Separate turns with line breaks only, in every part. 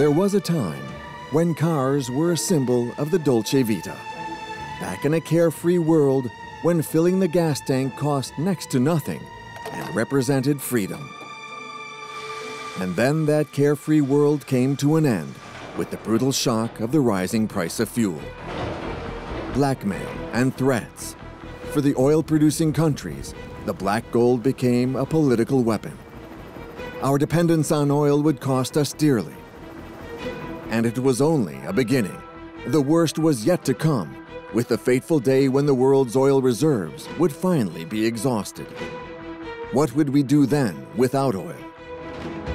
There was a time when cars were a symbol of the Dolce Vita. Back in a carefree world when filling the gas tank cost next to nothing and represented freedom. And then that carefree world came to an end with the brutal shock of the rising price of fuel. Blackmail and threats. For the oil producing countries, the black gold became a political weapon. Our dependence on oil would cost us dearly. And it was only a beginning. The worst was yet to come, with the fateful day when the world's oil reserves would finally be exhausted. What would we do then without oil?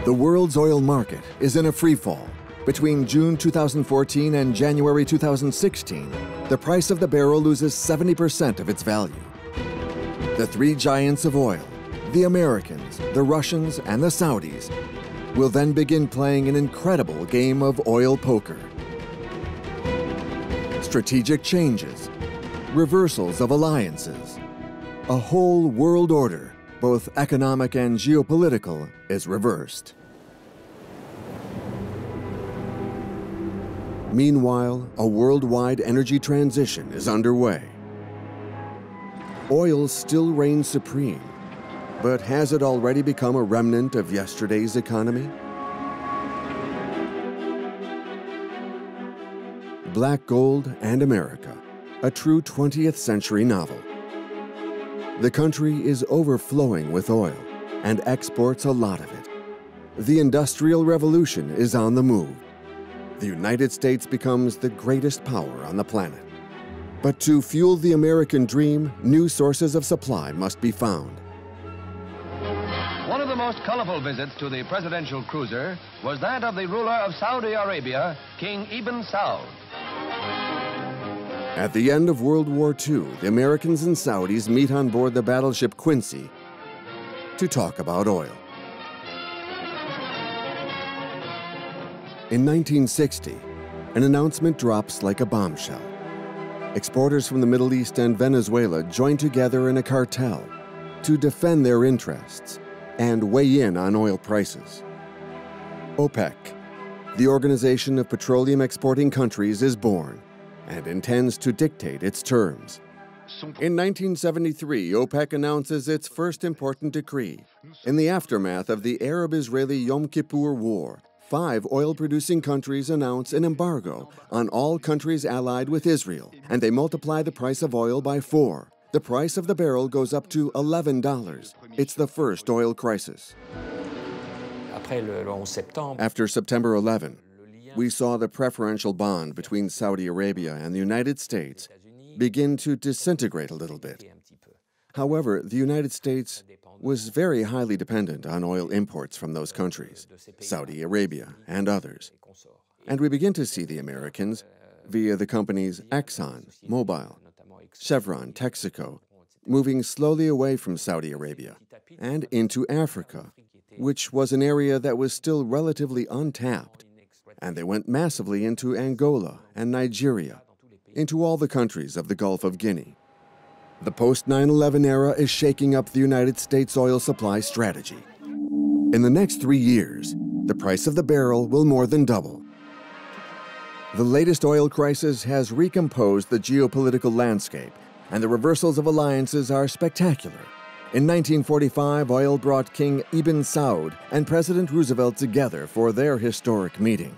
The world's oil market is in a free fall. Between June 2014 and January 2016, the price of the barrel loses 70% of its value. The three giants of oil, the Americans, the Russians, and the Saudis, will then begin playing an incredible game of oil poker. Strategic changes, reversals of alliances, a whole world order, both economic and geopolitical, is reversed. Meanwhile, a worldwide energy transition is underway. Oil still reigns supreme, but has it already become a remnant of yesterday's economy? Black Gold and America, a true 20th century novel. The country is overflowing with oil and exports a lot of it. The Industrial Revolution is on the move. The United States becomes the greatest power on the planet. But to fuel the American dream, new sources of supply must be found.
One of the most colorful visits to the presidential cruiser was that of the ruler of Saudi Arabia, King Ibn Saud.
At the end of World War II, the Americans and Saudis meet on board the battleship Quincy to talk about oil. In 1960, an announcement drops like a bombshell. Exporters from the Middle East and Venezuela join together in a cartel to defend their interests and weigh in on oil prices. OPEC, the Organization of Petroleum Exporting Countries, is born and intends to dictate its terms. In 1973, OPEC announces its first important decree. In the aftermath of the Arab Israeli Yom Kippur War, five oil producing countries announce an embargo on all countries allied with Israel, and they multiply the price of oil by four. The price of the barrel goes up to $11. It's the first oil crisis. After September 11, we saw the preferential bond between Saudi Arabia and the United States begin to disintegrate a little bit. However, the United States was very highly dependent on oil imports from those countries, Saudi Arabia and others. And we begin to see the Americans, via the companies Exxon, Mobil, Chevron, Texaco, moving slowly away from Saudi Arabia and into Africa, which was an area that was still relatively untapped. And they went massively into Angola and Nigeria, into all the countries of the Gulf of Guinea. The post 9 11 era is shaking up the United States oil supply strategy. In the next three years, the price of the barrel will more than double. The latest oil crisis has recomposed the geopolitical landscape, and the reversals of alliances are spectacular. In 1945, oil brought King Ibn Saud and President Roosevelt together for their historic meeting.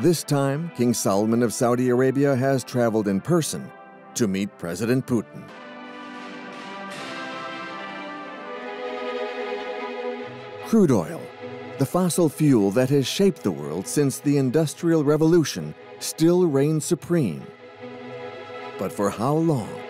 This time, King Salman of Saudi Arabia has traveled in person to meet President Putin. Crude oil, the fossil fuel that has shaped the world since the Industrial Revolution, still reigns supreme. But for how long?